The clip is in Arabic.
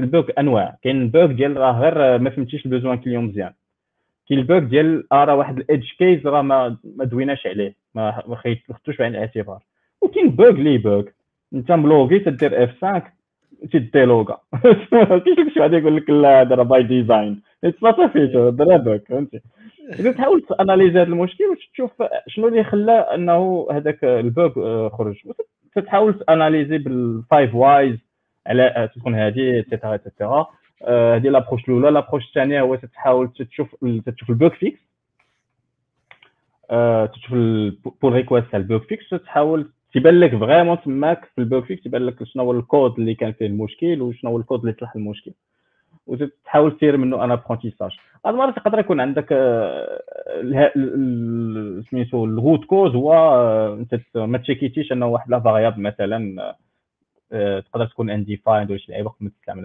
البوك أنواع. كاين البوك ديال راه غير ما فهمتيش البوزوان كليون مزيان. كاين البوك ديال آه راه واحد الايدج كيز راه ما ما دويناش عليه. ما خدتوش بعين الاعتبار. وكاين بوك لي بوك. انت ملوغي تدير اف 5 تديلوغا كاين شي واحد يقول لك لا هذا راه باي ديزاين تصافي فيتو هذا بوك فهمتي. إذا تحاول تاناليزي هذا المشكل وتشوف شنو اللي خلى أنه هذاك البوك آه، خرج. تحاول تاناليزي بال five whys على تكون هذه et cetera et cetera هذه l'approche الأولى. l'approche الثانية هو تحاول تشوف تشوف ال bug fix تشوف pull request تاع ال bug fix تحاول تيبان لك vraiment تماك في ال bug fix تيبان لك شنو هو الكود اللي كان فيه المشكل وشنو هو الكود اللي صلح المشكل. وتحاول دير منه un apprentissage هاد المرات يقدر يكون عندك سميتو ال root cause هو أنت ما تشيكيتيش إنه واحد la variable مثلا تقدر تكون undefined ولا شي لعيبه ما تستعمل